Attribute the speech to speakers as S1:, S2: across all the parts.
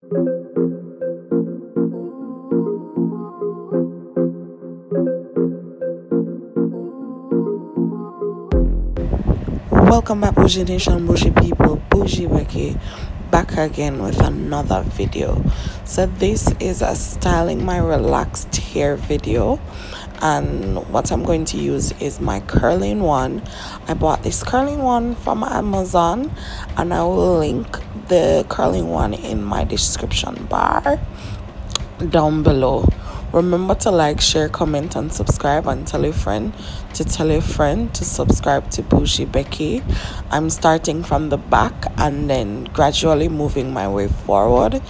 S1: Welcome back, Boujee Nation, Bougie people, Boujee Becky, back again with another video. So, this is a styling my relaxed hair video, and what I'm going to use is my curling wand. I bought this curling wand from Amazon, and I will link the curling wand in my description bar down below Remember to like, share, comment, and subscribe, and tell a friend to tell a friend to subscribe to Boujee Becky. I'm starting from the back and then gradually moving my way forward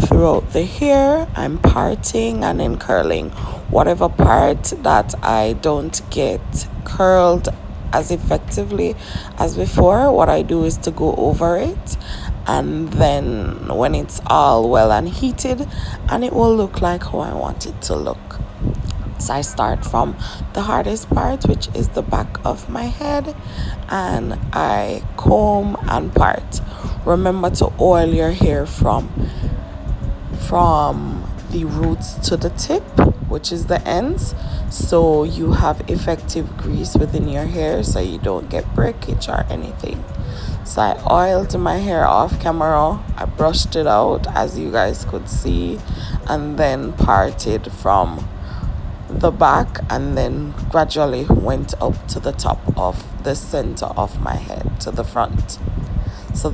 S1: throughout the hair. I'm parting and then curling. Whatever part that I don't get curled as effectively as before, what I do is to go over it and then when it's all well and heated and it will look like how I want it to look. So I start from the hardest part which is the back of my head and I comb and part. Remember to oil your hair from from the roots to the tip which is the ends so you have effective grease within your hair so you don't get breakage or anything so I oiled my hair off camera. I brushed it out as you guys could see and then parted from the back and then gradually went up to the top of the center of my head to the front. So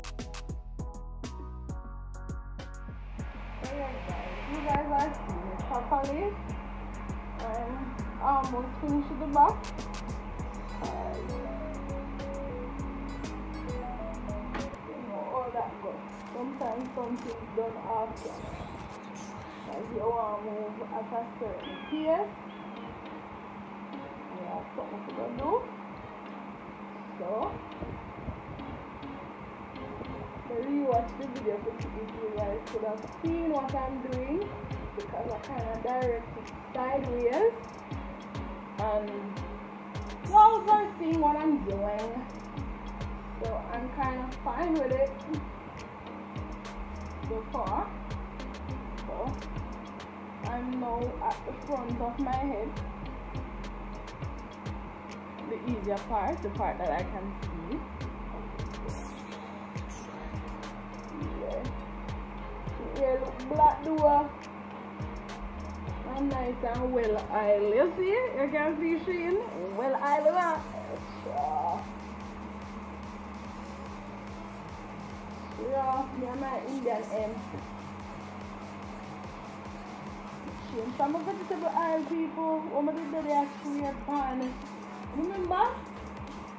S2: almost finished the back. Sometimes something done after. As you want to move at a certain pace, you have something to do. So, maybe you watch the video see if you guys could have seen what I'm doing because I kind of direct it sideways and you all are seeing what I'm doing. So I'm kind of fine with it so far. So I'm now at the front of my head. The easier part, the part that I can see. Yeah. Black door. And nice and well oiled. You see? You can see sheen. Well oiled. Sure. Ja, me and my Indian hemp. Change some vegetable oil people. What me did they create pan. Remember?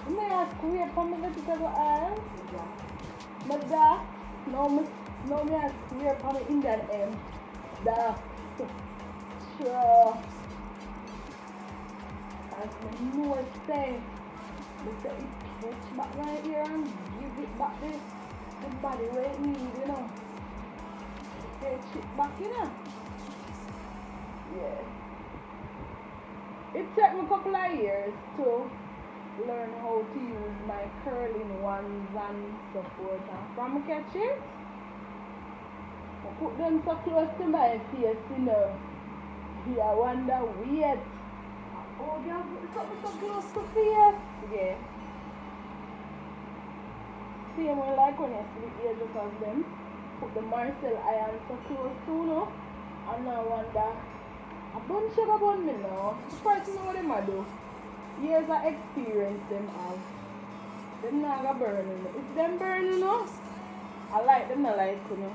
S2: You may have create from the vegetable oil. But that, no no me have create from Indian hemp. That. Sure. As my know say, they say it stretch back right here and give it back this the body where it you know. Get shit back, you know. Yeah. It took me a couple of years to learn how to use my curling wands and so forth. And from catch it, I put them so close to my face, you know. I wonder weird. Oh, they have something so close to face. Yeah same way like when you see the edges of them, put the Marcel iron so close to no, and I wonder, a bunch of a bun me now, first know what them I do, years of experience them have, them not gonna burn you know. if them burn you know, I like them I like you know.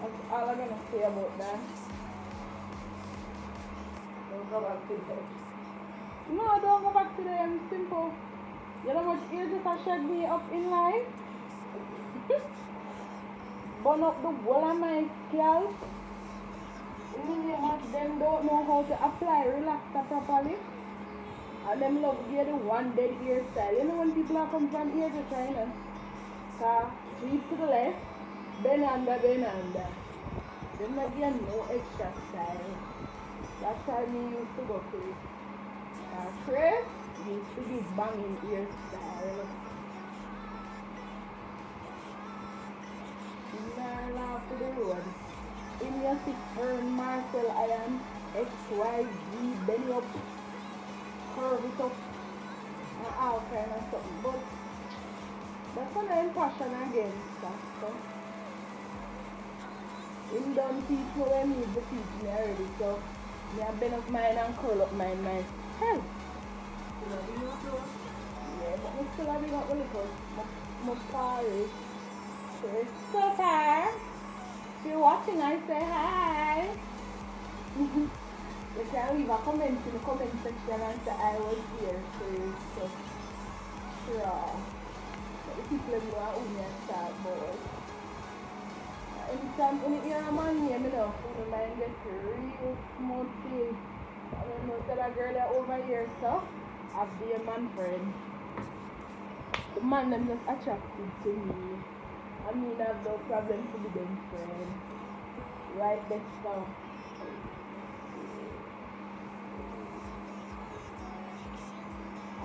S2: That's all I'm gonna say about that. Don't go back to them. No, don't go back to them, simple. You know what ages I should me up in life? Burn up the whole of my scalp. Of them don't know how to apply relaxer properly. And them love get the one dead ear style. You know when people are come from ear to China? So, sweep to the left, bend under, bend under. Then not get no extra style. That's how me used to go to. Uh, Chris, used to be banging ear style. the uh, road. In your six Marcel Iron XYZ Benny up curve it up uh, uh, and all kind of something. But that's when I'm passion against that stuff. Him done teach me when he to teach me already, so have been up mine and curl up mine myself. Yeah, my, my party. Christopher! If you're watching, I say hi. you can leave a comment in the comment section and say I was here for so sure. The people know how we start boys. Anytime when you hear a man name, you know, when the mind gets real smooth. I don't know, tell a girl that over here, so I've be a man friend. The man them just attracted to me. I mean, I have no problem to be them friend. Right, best now.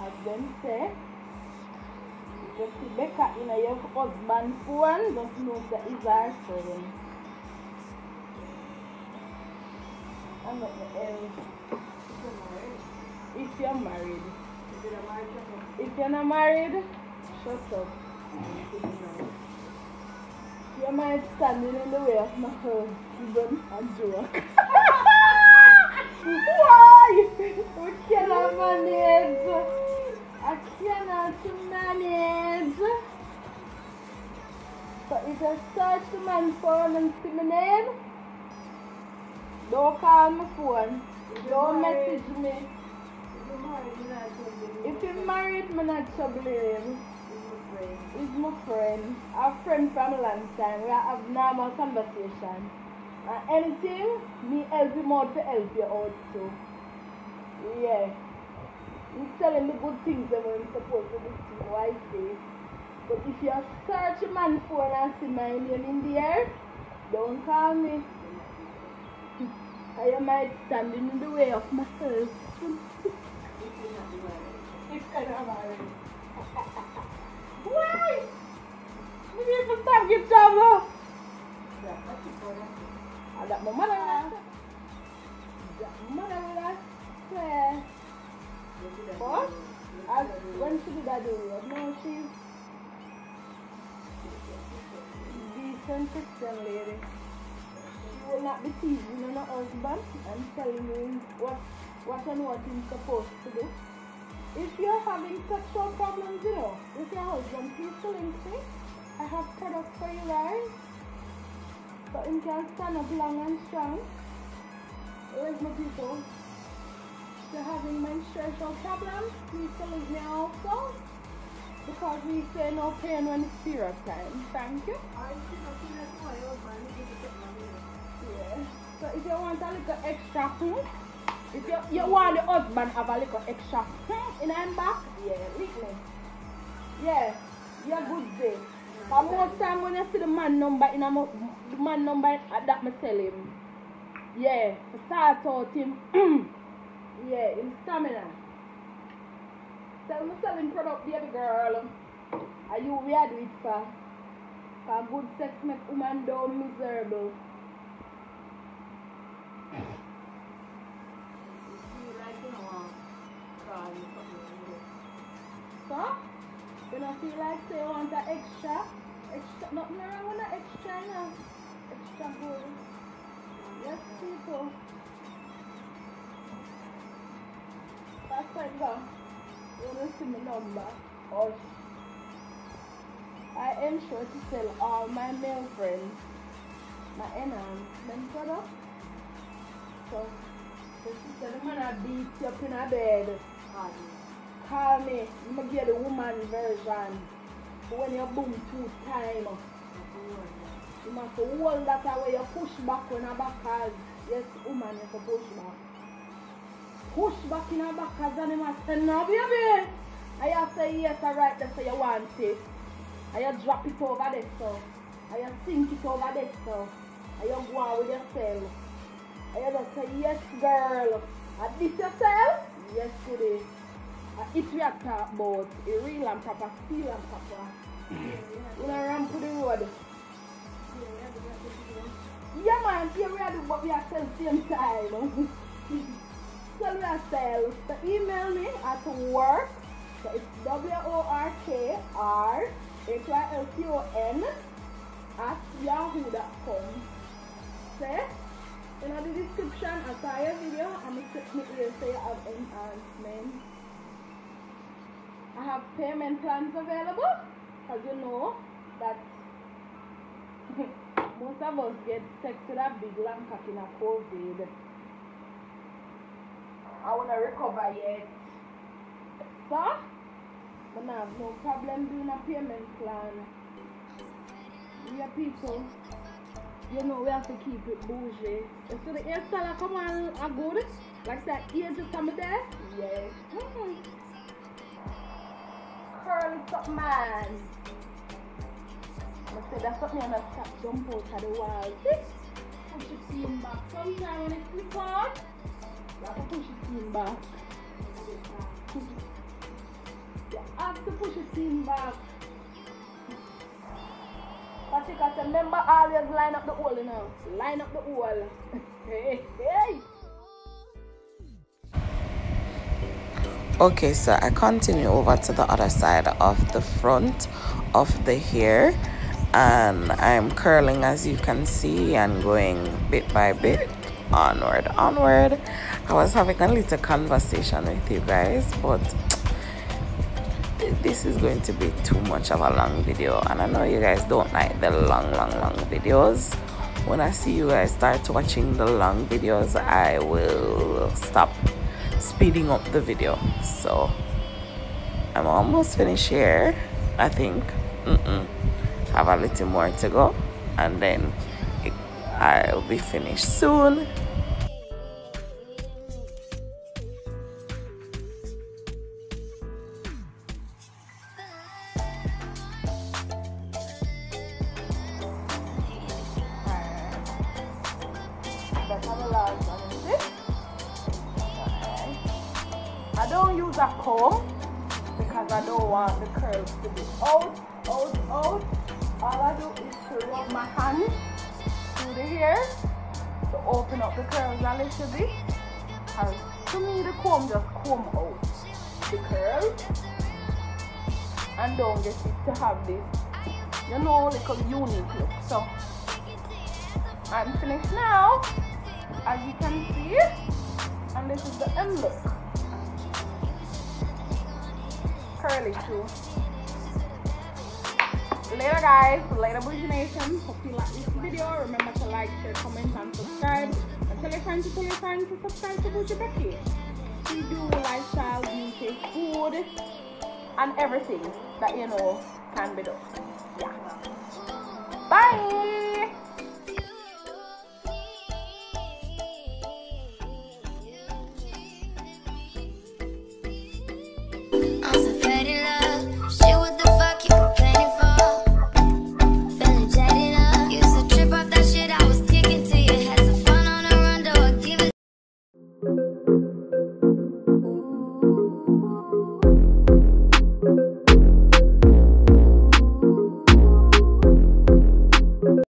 S2: As them say, you see Becca in your husband phone, just know that is our friend. I'm not the else. If you're married. If you're not married, shut up. You might standing in the way of my husband and joke. Why? We cannot manage. I cannot manage. So if you search the man's phone and see my name, don't call my phone. Don't message me. If you're married, I'm not trouble him. He's my friend. Our friend from time. We have normal conversation. And anything, me help him out to help you out too. Yeah. You tell him the good things that we're supposed to do to I say. But if you search a man phone and see my name in the air, don't call me. I might stand in the way of my husband. If you're not married. Why? You need to stop your job Ada mo mana na? Mana na swear. What? As when she did that do it? No, she's decent Christian lady. She will not be teasing on her husband and telling him what what and what he's supposed to do. If you're having sexual problems, you know, with your husband, please to link me. I have products for you guys. So you can stand up long and strong. Where's my people? If you're having menstrual problems, please to link me also. Because we say no pain when it's period time. Thank you. Yeah. So if you want a little extra food, if you, you want the husband have a little extra in him back, yeah, lick. Yeah, you're good day. But most time when you see the man number in a the man number uh, that me tell him. Yeah, start out him. yeah, him stamina. Tell me selling product, baby girl. Are you weird with for? For good sex make woman down miserable. So, you don't feel like say you want an extra, extra, nothing wrong with an extra now. Extra good. Yes, people. That's like go. You want to see my number? Or I am sure to tell all my male friends my enhancement product. So, so she said, the man I beat you up in a bed. Call me, I'm gonna get the woman version. So when you boom two time, you must hold that away, you push back when a back as yes, woman you have to push back. Push back in a back as and you must say, no baby. And you say yes, alright, that's what you want it. I drop it over there so. I you sink it over there so. I go on with yourself. And you just say, yes girl. And this yourself? Yes goody. Uh, it we are talk about a real and proper steel and proper. You know, run to the road. but we are still same time. so we are still. So email me at work. So it's W-O-R-K-R-H-Y-L-C-O-N at yahoo.com. Say, in the description, I saw your video, going to click me here so you have enhancement. I have payment plans available, because you know that most of us get sick to that big cock in a COVID. I want to recover yet. So, I have no problem doing a payment plan. Are people, you know, we have to keep it bougie. You see the hairstyle come on a good? Like that ear just come there? Yes. Mm-hmm. Curly top man. I said that's something I'm gonna stop jump out of the wall. Push it in back. Sometimes when it clip on, you have to push it in back. You have to push it in back. Patrick, I remember always line up the hole, you know. Line up the hole. hey, hey.
S1: Okay so i continue over to the other side of the front of the hair. And i'm curling as you can see and going bit by bit onward onward. I was having a little conversation with you guys but this is going to be too much of a long video. And i know you guys don't like the long long long videos. When i see you guys start watching the long videos i will stop speeding up the video. So i'm almost finished here i think. Mm -mm. have a little more to go and then it, i'll be finished soon
S2: All I do is to rub my hand through the hair to open up the curls a little bit. And to me, the comb just comb out the curls and don't get it to have this, you know, little unique look. So I'm finished now, as you can see, and this is the end look. curly too. Later guys, later Boujee Nation. Hope you like this video. Remember to like, share, comment and subscribe. And tell your friends to tell your friends to subscribe to Boujee Becky. We do lifestyle, beauty, food, and everything that you know can be done. Yeah. Bye!